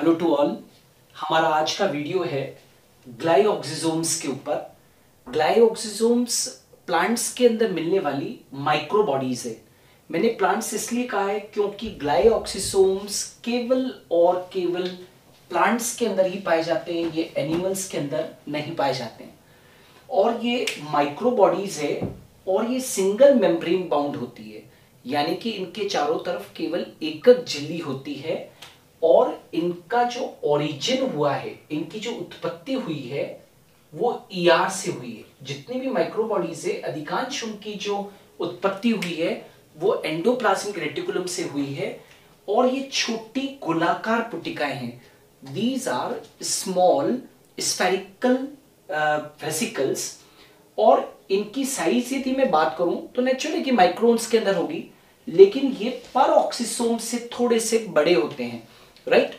Hello to all हमारा आज का वीडियो है ग्लाइऑक्सिजोम्स के ऊपर. ग्लाइऑक्सिजोम्स प्लांट्स के अंदर मिलने वाली माइक्रो बॉडीज है. मैंने प्लांट्स इसलिए कहा है क्योंकि ग्लाइऑक्सिसोम्स केवल और केवल प्लांट्स के अंदर ही पाए जाते हैं, ये एनिमल्स के अंदर नहीं पाए जाते हैं. और ये माइक्रोबॉडीज है और ये सिंगल मेम्ब्रेन बाउंड होती है. यानी कि इनके चारों तरफ़ केवल एक झिल्ली होती है और इनका जो ओरिजिन हुआ है, इनकी जो उत्पत्ति हुई है, वो ईआर से हुई है। जितनी भी माइक्रो बॉडीज है अधिकांश उनकी जो उत्पत्ति हुई है, वो एंडोप्लाज्मिक रेटिकुलम से हुई है और ये छोटी गोलाकार पुटिकाएँ हैं। These are small spherical vesicles और इनकी साइज़ यदि मैं बात करूँ तो नेचुरली कि माइक्रोन्स के अंदर होगी, लेकिन ये पर ऑक्सीसोम से थोड़े से बड़े होते हैं राइट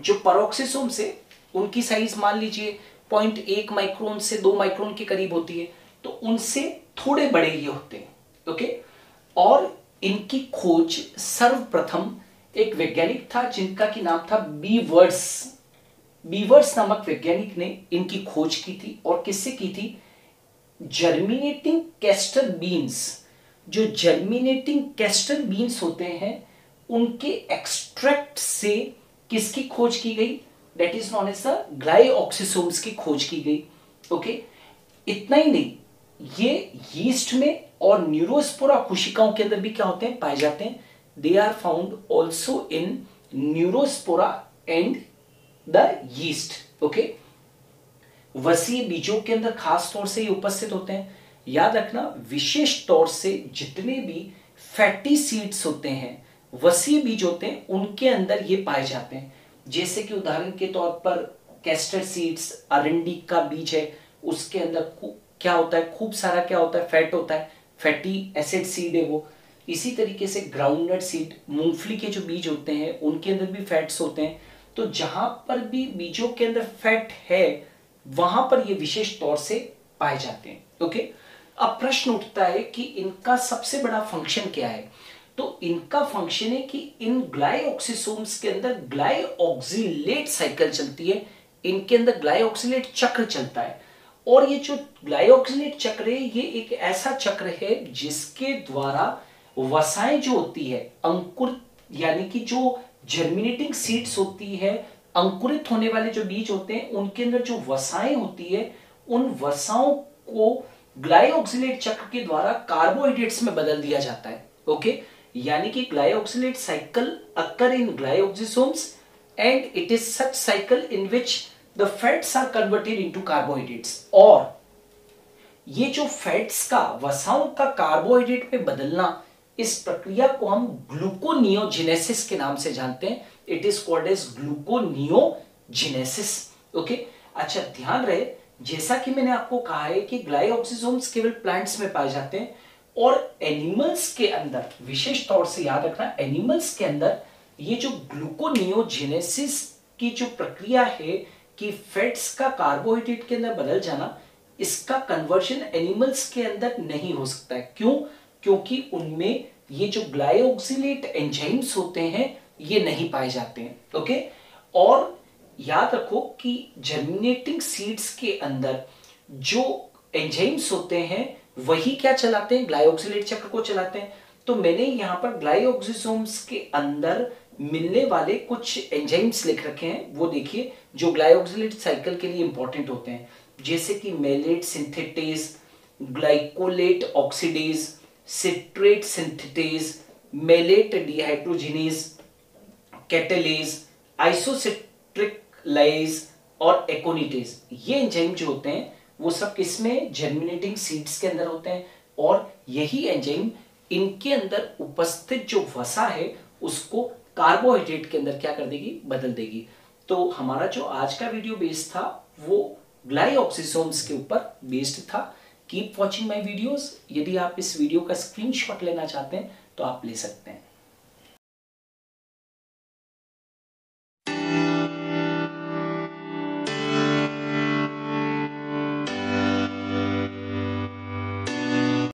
जो परोक्सिसोम से उनकी साइज़ मान लीजिए पॉइंट एक माइक्रोन से दो माइक्रोन के करीब होती है तो उनसे थोड़े बड़े ये होते हैं ओके और इनकी खोज सर्वप्रथम एक वैज्ञानिक था जिनका की नाम था बीवर्स बीवर्स नामक वैज्ञानिक ने इनकी खोज की थी और किससे की थी? जर्मिनेटिंग कैस्टर बीन्स जो जर्मिनेटिंग कैस्टर बीन्स होते हैं, उनके एक्सट्रैक्ट से किसकी खोज की गई? That is known as the glyoxysomes की खोज की गई। Okay okay? इतना ही नहीं, ये यीस्ट में और न्यूरोस्पोरा कोशिकाओं के अंदर भी क्या होते हैं? पाए जाते हैं। They are found also in Neurospora and the yeast okay वसीय बीजों के अंदर खास तौर से ये उपस्थित होते हैं। याद रखना, विशेष तौर से जितने भी फैटी सीड्स होते हैं वसीय बीज होते हैं, उनके अंदर ये पाए जाते हैं। जैसे कि उदाहरण के तौर पर कैस्टर सीड्स अरंडी का बीज है, उसके अंदर क्या होता है, खूब सारा क्या होता है फैट होता है फैटी एसिड सीड है वो। इसी तरीके से ग्राउंडनट सीड मूंगफली के जो बीज होते हैं, उनके अंदर भी फैट्स होते हैं। तो जहाँ पर भी बीजों के अंदर फैट है, वहाँ पर ये विशेष तौर से पाए जाते हैं। ओके? अब प्रश्न उठता है कि इनका सबसे बड़ा फ़ंक्शन क्या है? तो इनका फ़ंक्शन है कि इन ग्लाइऑक्सिसोम्स के अंदर ग्लाइऑक्सिलेट साइकिल चलती है। इनके अंदर ग्लाइऑक्सिलेट चक्र चलता है। और ये जो ग्लाइऑक्सिलेट चक्र है, ये एक ऐसा चक्र है जिसके द्वारा वसाएँ जो होती है अंकुर यानी कि जो जर्मिनेटिंग सीड्स होती है, अंकुरित होने वाले जो बीज होते हैं, उनके अंदर जो वसाएँ होती है, उन वसाओं को ग्लाइऑक्सिलेट चक्र के द्वारा कार्बोहाइड्रेट्स में बदल दिया जाता है। ओके यानी कि glyoxylate cycle occur in glyoxysomes and it is such cycle in which the fats are converted into carbohydrates और ये जो फैट्स का, वसाओं का कार्बोहाइड्रेट में बदलना, इस प्रक्रिया को हम ग्लूकोनियोजेनेसिस के नाम से जानते हैं। It is called as gluconeogenesis okay अच्छा ध्यान रहे, जैसा कि मैंने आपको कहा है कि ग्लाइऑक्सिसोम्स केवल प्लांट्स में पाए जाते हैं और एनिमल्स के अंदर, विशेष तौर से याद रखना एनिमल्स के अंदर ये जो ग्लूकोनियोजेनेसिस की जो प्रक्रिया है कि फैट्स का कार्बोहाइड्रेट के अंदर बदल जाना, इसका कन्वर्जन एनिमल्स के अंदर नहीं हो सकता है। क्यों? क्योंकि उनमें ये जो ग्लाइऑक्सिलेट एंजाइम्स होते हैं, ये नहीं पाए जाते हैं। ओके और याद रखो कि जर्मिनेटिंग सीड्स के अंदर जो एंजाइम्स होते हैं वही क्या चलाते हैं? ग्लाइऑक्सिलेट चक्र को चलाते हैं। तो मैंने यहाँ पर ग्लाइऑक्सिसोम्स के अंदर मिलने वाले कुछ एंजाइम्स लिख रखे हैं। वो देखिए, जो ग्लाइऑक्सिलेट साइकिल के लिए इंपॉर्टेंट होते हैं। जैसे कि malate synthetase glycolate oxidase citrate synthetase malate dehydrogenase catalase isocitric lyase और एकोनिटेज ये एंजाइम जो होते हैं वो सब किसमें? जर्मिनेटिंग सीड्स के अंदर होते हैं। और यही एंजाइम इनके अंदर उपस्थित जो वसा है, उसको कार्बोहाइड्रेट के अंदर क्या कर देगी? बदल देगी। तो हमारा जो आज का वीडियो बेस्ड था, वो ग्लाइऑक्सिसोम्स के ऊपर बेस्ड था। कीप वॉचिंग माई वीडियोज़ यदि आप इस वीडियो का स्क्रीनशॉट लेना चाहते हैं तो आप ले सकते हैं।